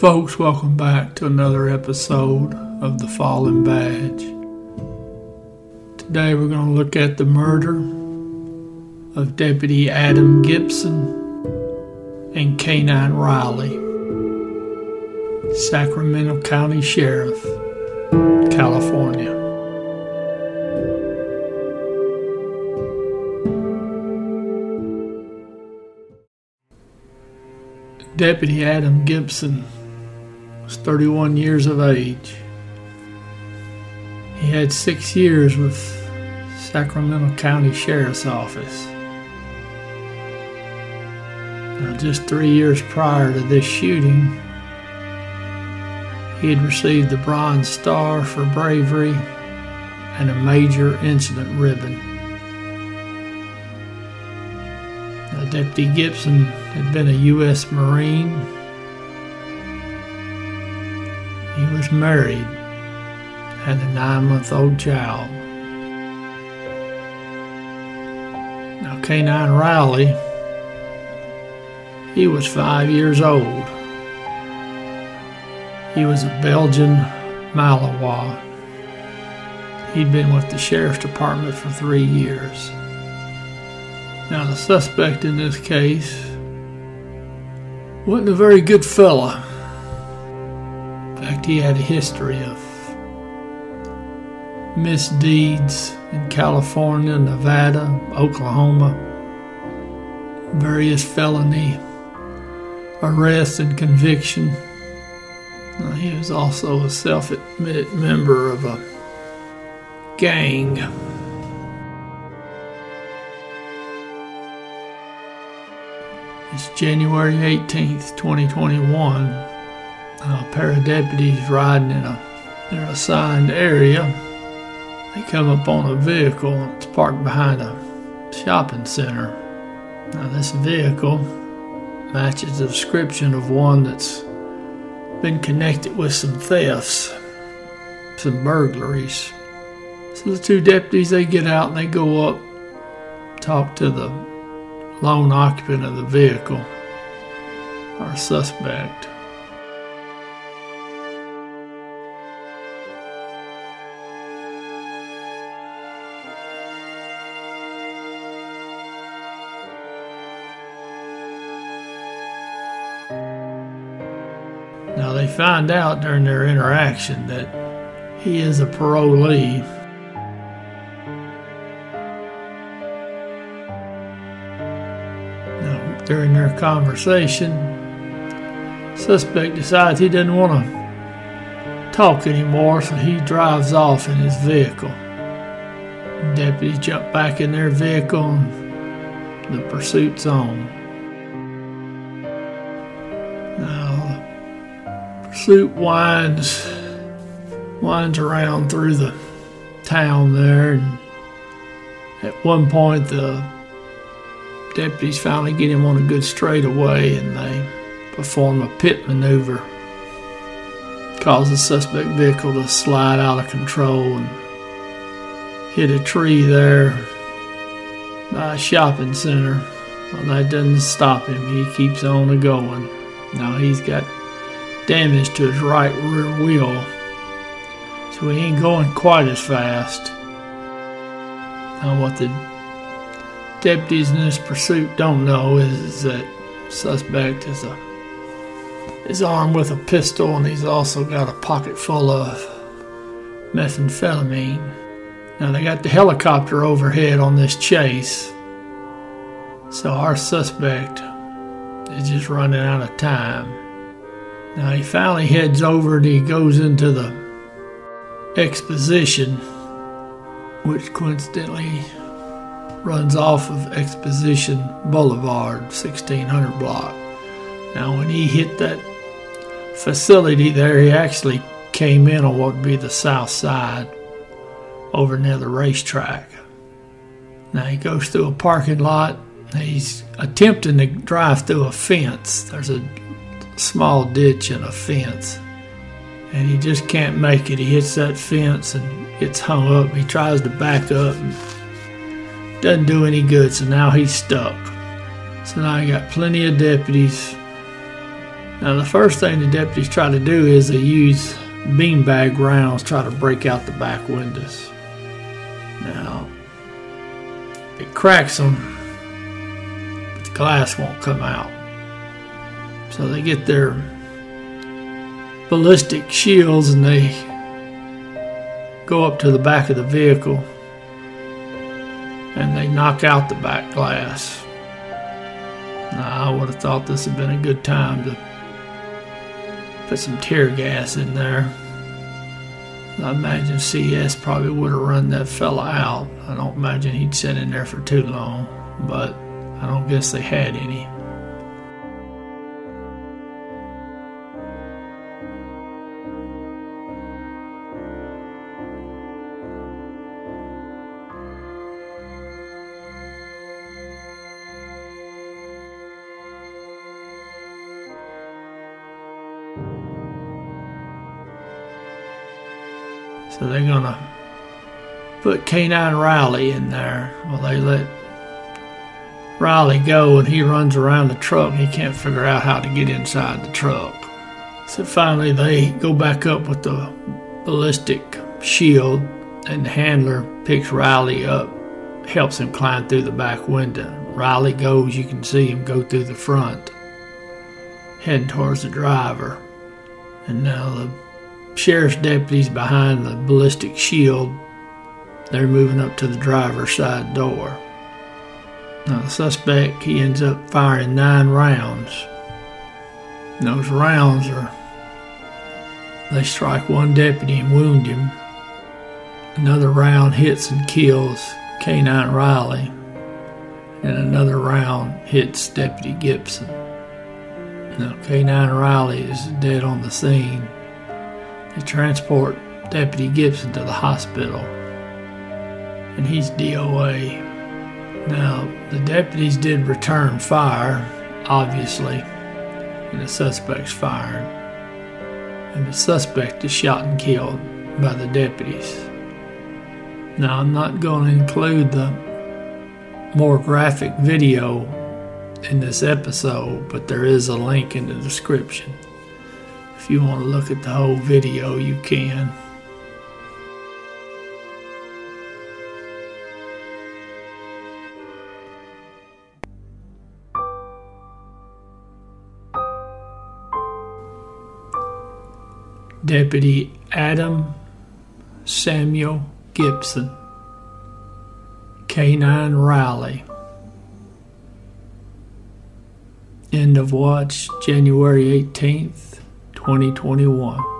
Folks, welcome back to another episode of The Fallen Badge. Today we're going to look at the murder of Deputy Adam Gibson and Canine Riley, Sacramento County Sheriff, California. Deputy Adam Gibson was 31 years of age. He had six years with Sacramento County Sheriff's Office. Now, just three years prior to this shooting, he had received the Bronze Star for bravery and a Major Incident Ribbon. Now, Deputy Gibson had been a U.S. Marine he was married, had a nine month old child. Now, Canine Riley, he was five years old. He was a Belgian Malinois. He'd been with the sheriff's department for three years. Now, the suspect in this case wasn't a very good fella In fact, he had a history of misdeeds in California, Nevada, Oklahoma, various felony arrests and conviction. Uh, he was also a self admitted member of a gang. It's January 18th, 2021 a uh, pair of deputies riding in a their assigned area. They come up on a vehicle that's parked behind a shopping center. Now, this vehicle matches the description of one that's been connected with some thefts, some burglaries. So the two deputies they get out and they go up, talk to the lone occupant of the vehicle, our suspect. Now, they find out during their interaction that he is a parolee. Conversation, suspect decides he doesn't want to talk anymore, so he drives off in his vehicle. Deputies jump back in their vehicle and the pursuit's on. Soup winds winds around through the town there and at one point the deputies finally get him on a good straightaway and they perform a pit maneuver. Cause the suspect vehicle to slide out of control and hit a tree there by a shopping center. Well that doesn't stop him. He keeps on going. Now he's got damage to his right rear wheel, so he ain't going quite as fast. Now, what the deputies in this pursuit don't know is, is that suspect is a is armed with a pistol and he's also got a pocket full of methamphetamine. Now they got the helicopter overhead on this chase, so our suspect is just running out of time. Now he finally heads over and he goes into the exposition, which coincidentally runs off of Exposition Boulevard, 1600 block. Now, when he hit that facility there, he actually came in on what would be the south side over near the racetrack. Now, he goes through a parking lot. He's attempting to drive through a fence. There's a small ditch and a fence. and he just can't make it. He hits that fence and gets hung up. He tries to back up doesn't do any good, so now he's stuck. So now you got plenty of deputies. Now the first thing the deputies try to do is they use beanbag rounds try to break out the back windows. Now it cracks them, but the glass won't come out. So they get their ballistic shields and they go up to the back of the vehicle and they knock out the back glass. Now, I would have thought this had been a good time to put some tear gas in there. I imagine CS probably would have run that fella out. I don't imagine he'd sit in there for too long, but I don't guess they had any. So they're gonna put K9 Riley in there. Well, they let Riley go and he runs around the truck and he can't figure out how to get inside the truck. So finally they go back up with the ballistic shield and the handler picks Riley up, helps him climb through the back window. Riley goes, you can see him go through the front, heading towards the driver. And now the sheriff's deputies behind the ballistic shield. They're moving up to the driver's side door. Now, the suspect, he ends up firing nine rounds. And those rounds are, they strike one deputy and wound him. Another round hits and kills K9 Riley. And another round hits Deputy Gibson. Now, K9 Riley is dead on the scene. They transport Deputy Gibson to the hospital, and he's DOA. Now, the deputies did return fire, obviously, and the suspect's firing. And the suspect is shot and killed by the deputies. Now, I'm not going to include the more graphic video in this episode, but there is a link in the description. If you want to look at the whole video, you can. Deputy Adam Samuel Gibson, K9 Riley. End of watch January 18th, 2021.